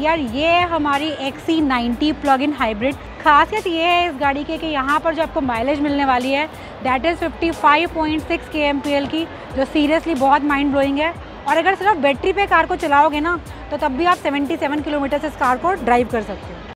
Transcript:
यार, ये है हमारी XC ninety plug in hybrid खासियत ये है इस गाड़ी के कि यहाँ पर जो आपको माइलेज मिलने वाली है दैट इज़ 55.6 के की, जो सीरियसली बहुत माइंड ब्लोइंग है। और अगर सिर्फ़ बैटरी पे कार को चलाओगे ना तो तब भी आप 77 किलोमीटर से इस कार को ड्राइव कर सकते हो।